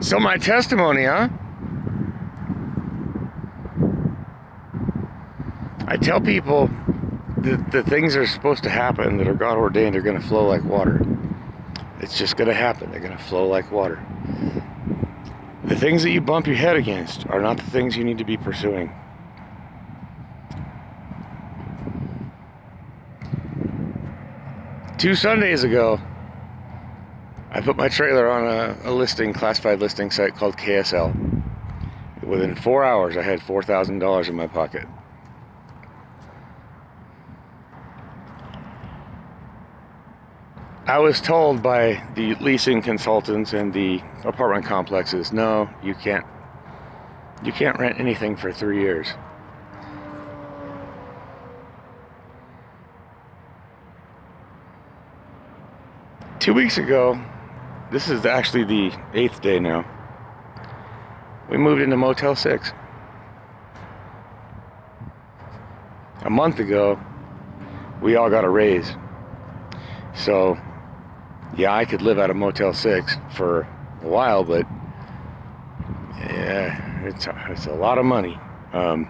So my testimony, huh? I tell people that the things that are supposed to happen that are God ordained are going to flow like water. It's just going to happen. They're going to flow like water. The things that you bump your head against are not the things you need to be pursuing. Two Sundays ago, I put my trailer on a, a listing, classified listing site called KSL. Within four hours, I had $4,000 in my pocket. I was told by the leasing consultants and the apartment complexes, no, you can't you can't rent anything for 3 years. Two weeks ago, this is actually the eighth day now. We moved into Motel 6. A month ago, we all got a raise. So, yeah, I could live out of Motel 6 for a while, but yeah, it's, it's a lot of money. Um,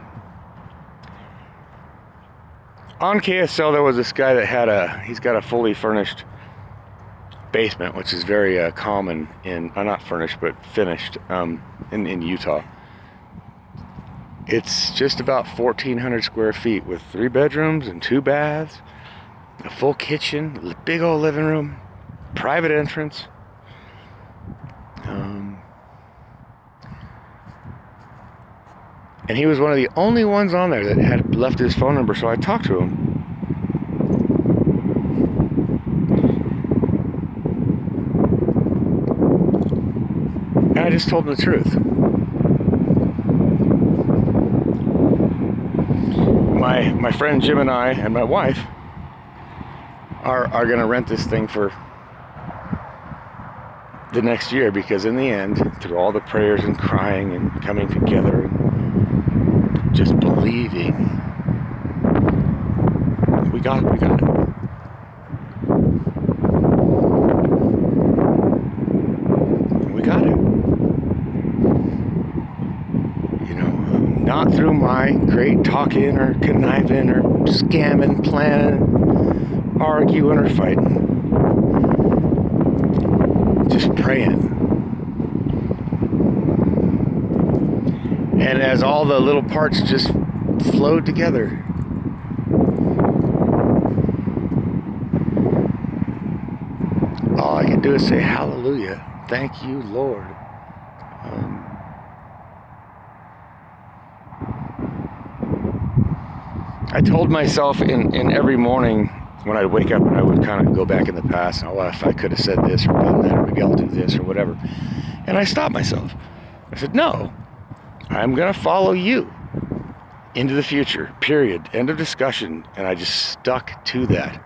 on KSL, there was this guy that had a, he's got a fully furnished basement, which is very uh, common in, uh, not furnished, but finished um, in, in Utah. It's just about 1,400 square feet with three bedrooms and two baths, a full kitchen, big old living room, private entrance. Um, and he was one of the only ones on there that had left his phone number, so I talked to him And I just told him the truth. My my friend Jim and I and my wife are are gonna rent this thing for the next year because in the end, through all the prayers and crying and coming together and just believing, we got we got it. Not through my great talking or conniving or scamming, planning, arguing or fighting. Just praying. And as all the little parts just flowed together, all I can do is say hallelujah. Thank you, Lord. Um, I told myself in, in every morning when I'd wake up and I would kind of go back in the past, oh, if I could have said this or done that, or maybe I'll do this or whatever. And I stopped myself. I said, no, I'm going to follow you into the future, period. End of discussion. And I just stuck to that.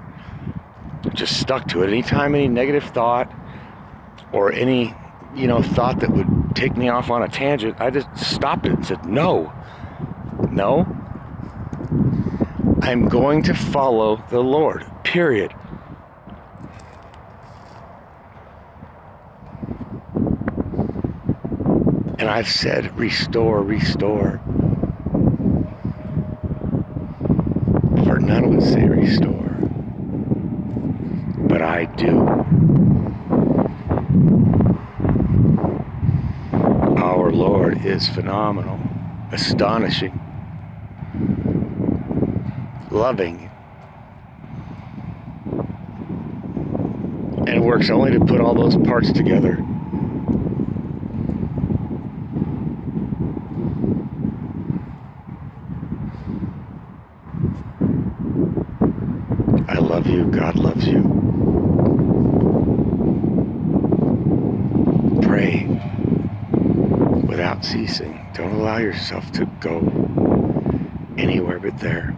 Just stuck to it. Anytime any negative thought or any, you know, thought that would take me off on a tangent, I just stopped it and said, no, no, I'm going to follow the Lord, period. And I've said, restore, restore. For none would say restore. But I do. Our Lord is phenomenal, astonishing loving. And it works only to put all those parts together. I love you. God loves you. Pray without ceasing. Don't allow yourself to go anywhere but there.